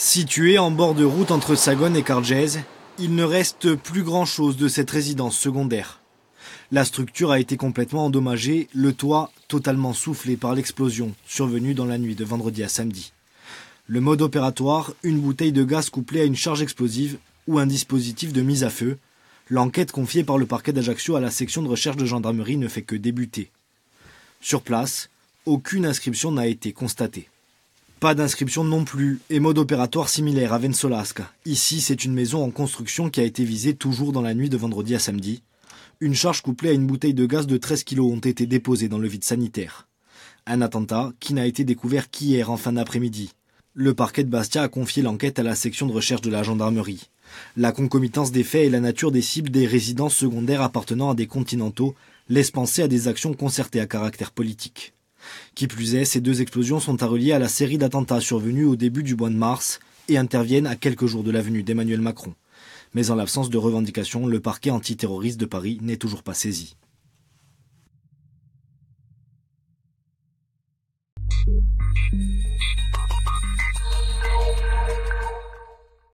Situé en bord de route entre Sagone et Cargèse, il ne reste plus grand-chose de cette résidence secondaire. La structure a été complètement endommagée, le toit totalement soufflé par l'explosion survenue dans la nuit de vendredi à samedi. Le mode opératoire, une bouteille de gaz couplée à une charge explosive ou un dispositif de mise à feu. L'enquête confiée par le parquet d'Ajaccio à la section de recherche de gendarmerie ne fait que débuter. Sur place, aucune inscription n'a été constatée. Pas d'inscription non plus, et mode opératoire similaire à Vensolasca. Ici, c'est une maison en construction qui a été visée toujours dans la nuit de vendredi à samedi. Une charge couplée à une bouteille de gaz de 13 kg ont été déposées dans le vide sanitaire. Un attentat qui n'a été découvert qu'hier en fin d'après-midi. Le parquet de Bastia a confié l'enquête à la section de recherche de la gendarmerie. La concomitance des faits et la nature des cibles des résidences secondaires appartenant à des continentaux laissent penser à des actions concertées à caractère politique. Qui plus est, ces deux explosions sont à relier à la série d'attentats survenus au début du mois de mars et interviennent à quelques jours de l'avenue d'Emmanuel Macron. Mais en l'absence de revendications, le parquet antiterroriste de Paris n'est toujours pas saisi.